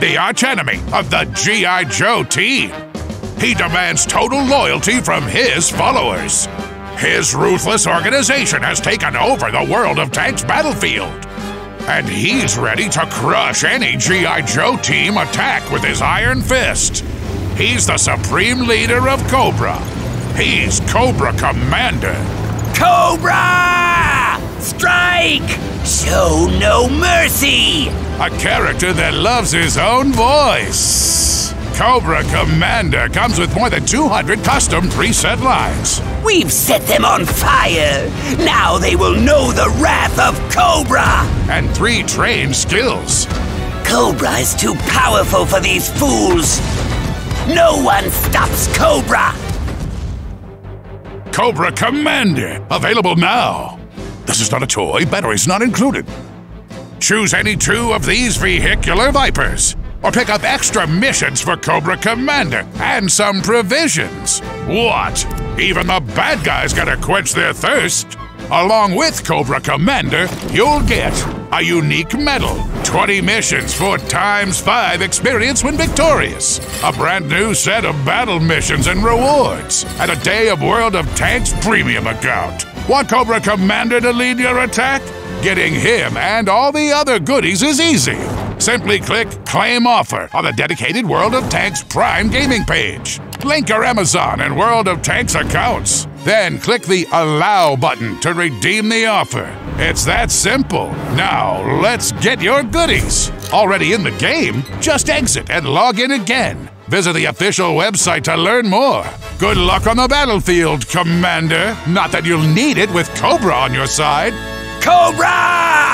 the archenemy of the G.I. Joe team. He demands total loyalty from his followers. His ruthless organization has taken over the world of Tanks battlefield. And he's ready to crush any G.I. Joe team attack with his iron fist. He's the supreme leader of Cobra. He's Cobra Commander. Cobra! Show no mercy! A character that loves his own voice. Cobra Commander comes with more than 200 custom preset lines. We've set them on fire! Now they will know the wrath of Cobra! And three trained skills. Cobra is too powerful for these fools! No one stops Cobra! Cobra Commander, available now. This is not a toy, batteries not included. Choose any two of these vehicular Vipers or pick up extra missions for Cobra Commander and some provisions. What? Even the bad guys gotta quench their thirst. Along with Cobra Commander, you'll get a unique medal, 20 missions for times 5 experience when victorious, a brand new set of battle missions and rewards, and a day of World of Tanks premium account. Want Cobra Commander to lead your attack? Getting him and all the other goodies is easy. Simply click Claim Offer on the dedicated World of Tanks Prime gaming page. Link your Amazon and World of Tanks accounts. Then click the Allow button to redeem the offer. It's that simple. Now, let's get your goodies. Already in the game? Just exit and log in again. Visit the official website to learn more. Good luck on the battlefield, Commander. Not that you'll need it with Cobra on your side. Cobra!